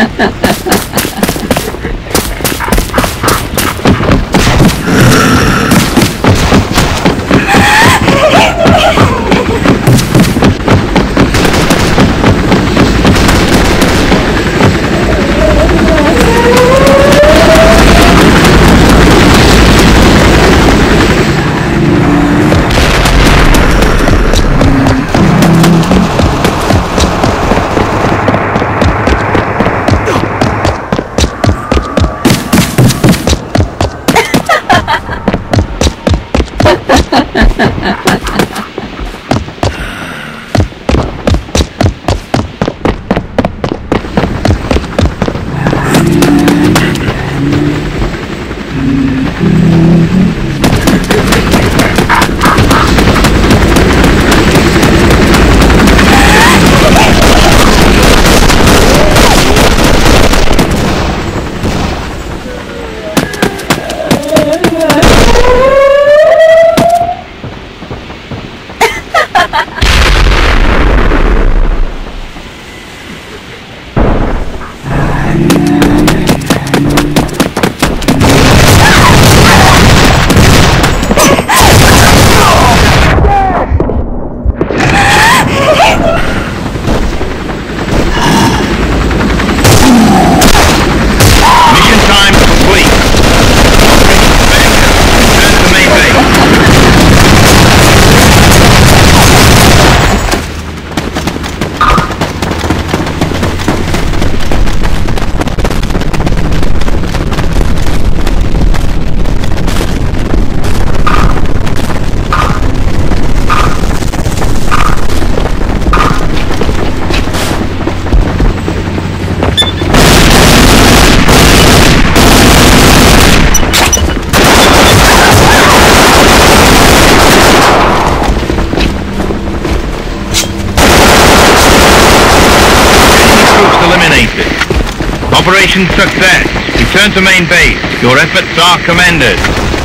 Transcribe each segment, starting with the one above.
Ha ha. To main base. Your efforts are commended.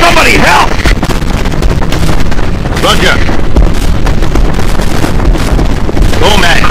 Somebody help! Roger. Gomez. Split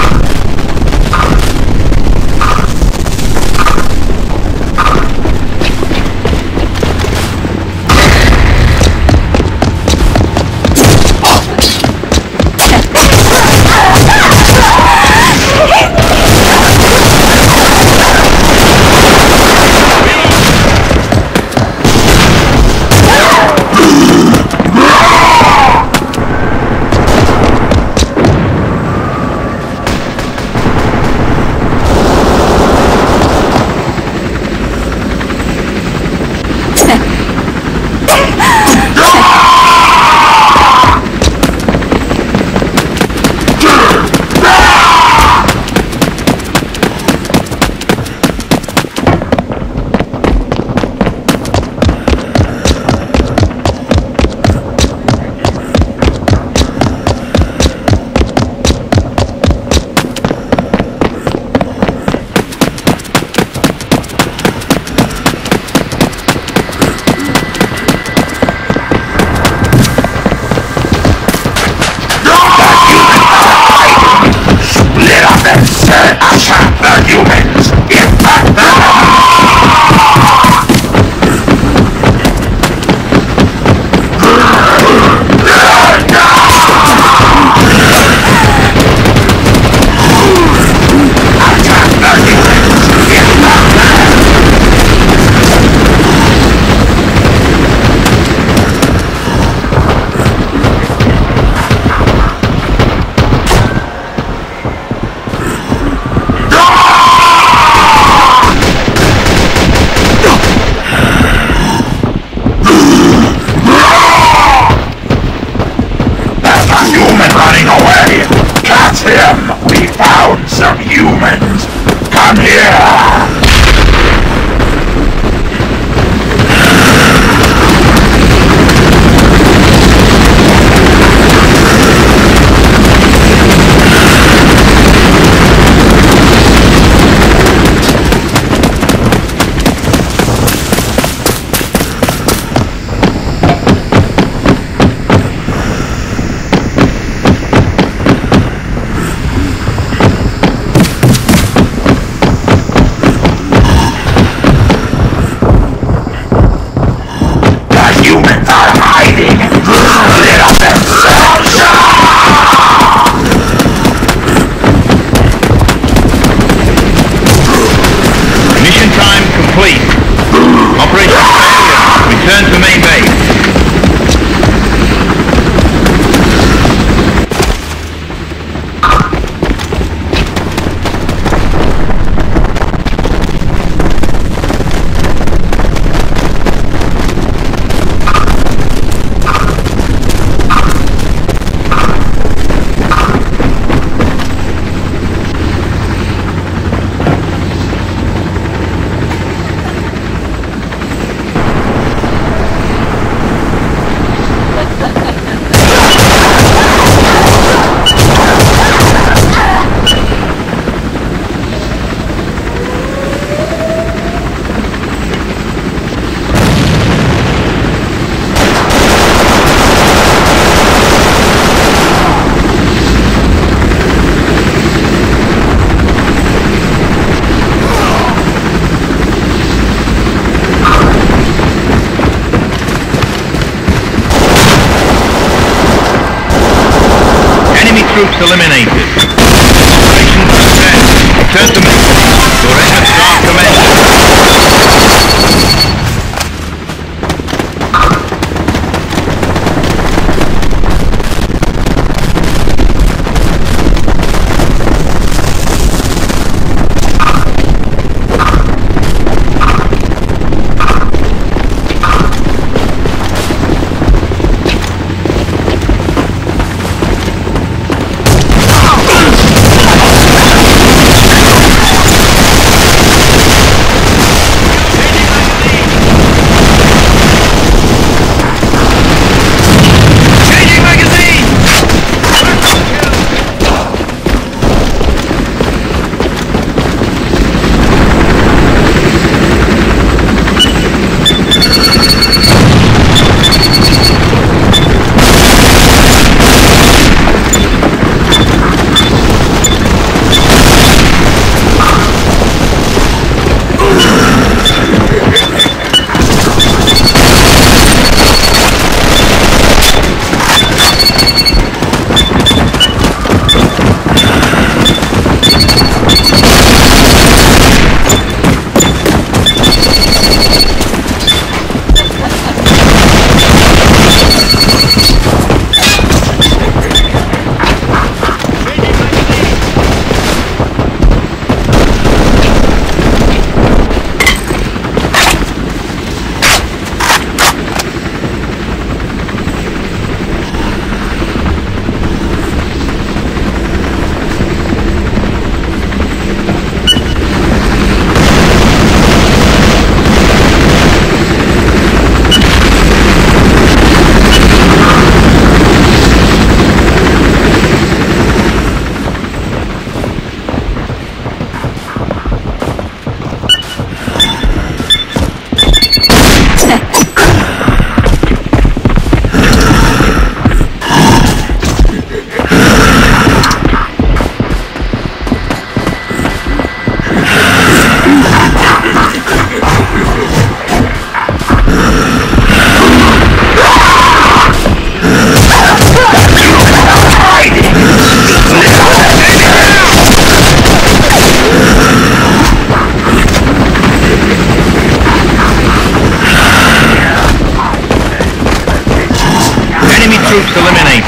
eliminated.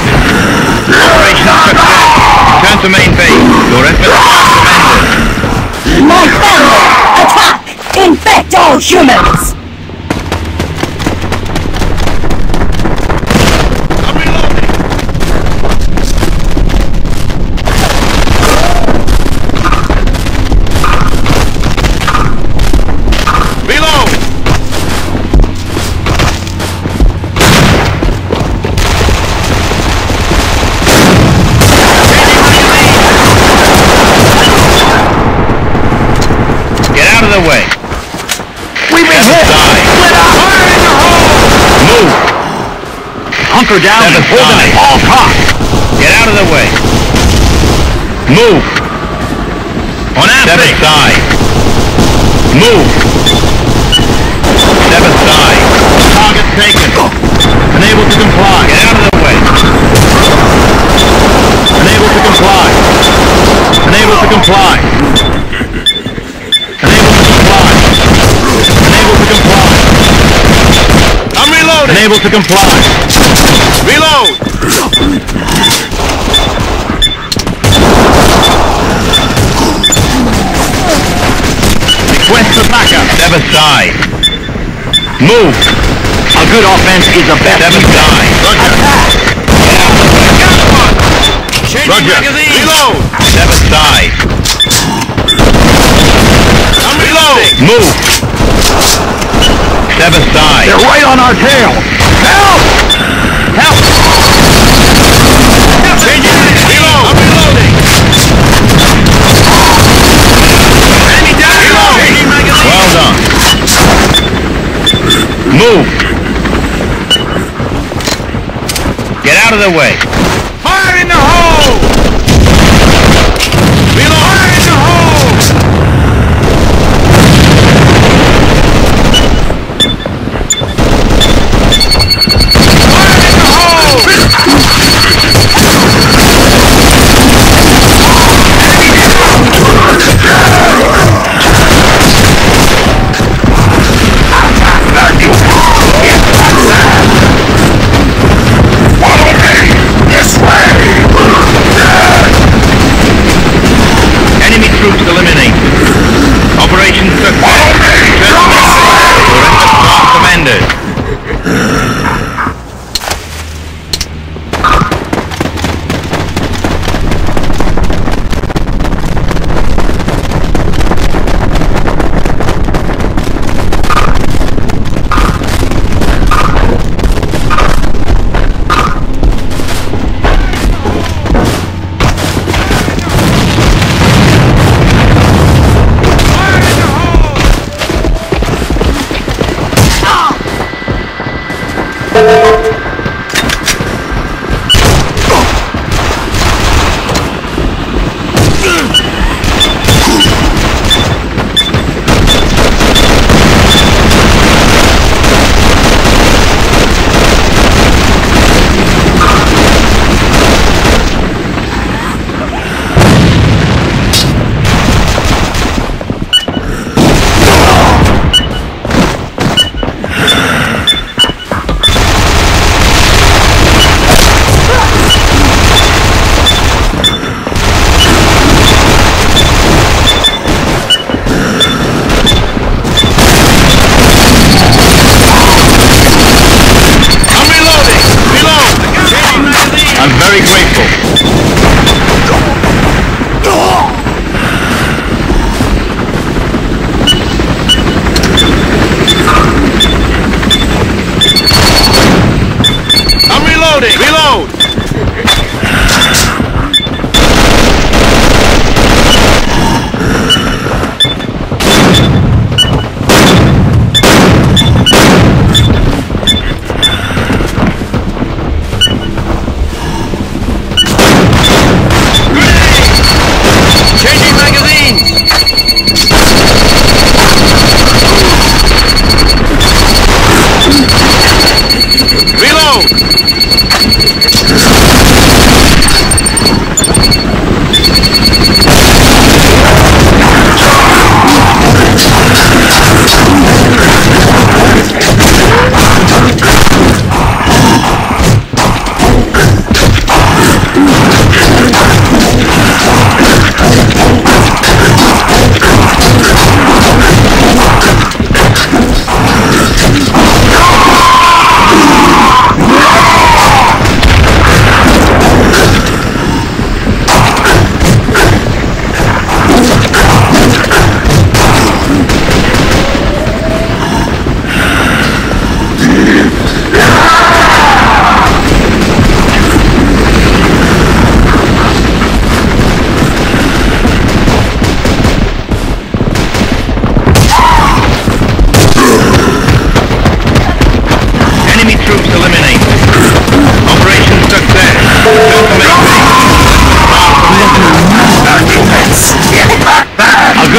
Operation success. Return to main base. Your efforts commended. My family! Attack! Infect all humans! Down Seven and hold them side. at all costs! Get out of the way. Move. On Seven side. Move. Seven side. Target taken. Unable to comply. Get out of the way. Unable to comply. Unable to comply. Unable to comply. Unable to comply. I'm reloading. Unable to comply. Reload. Request for backup. Seven side. Move. A good offense is the best Seven defense. side. Roger. Roger. Reload. Seven side. I'm reloading. Move. Seven side. They're right on our tail! Help! Help! The way!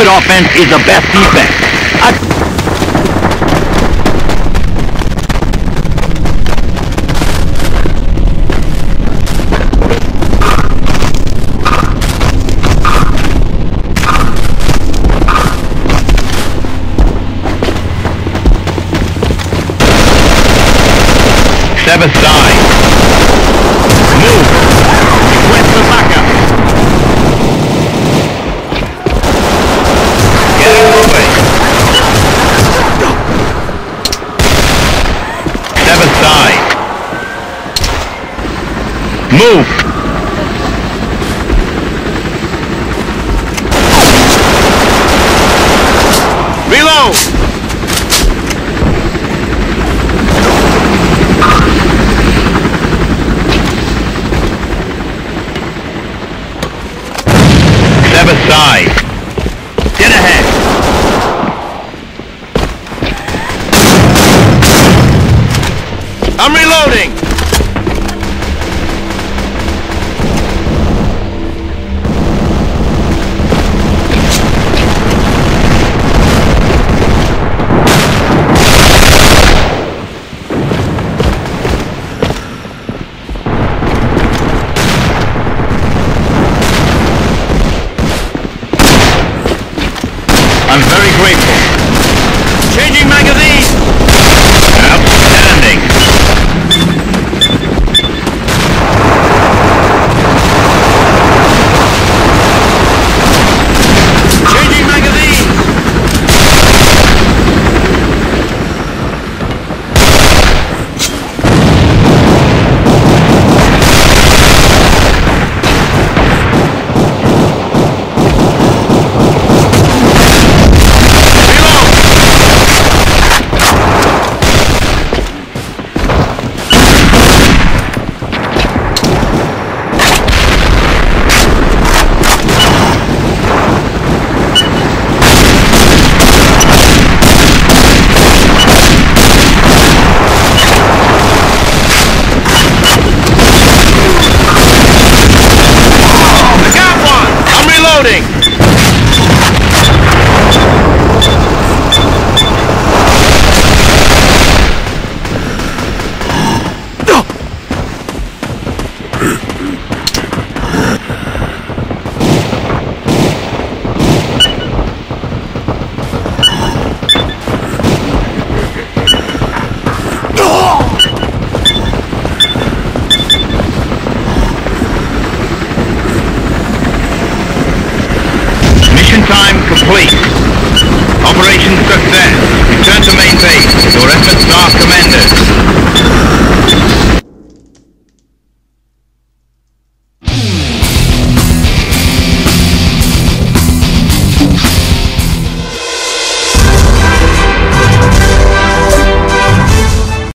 Good offense is the best defense. I... Step aside. Move. Request for backup. Get out of the way. Step aside. Move.